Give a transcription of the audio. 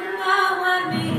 I want me.